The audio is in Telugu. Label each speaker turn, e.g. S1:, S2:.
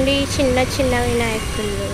S1: చూడండి చిన్న చిన్న వినాయకులు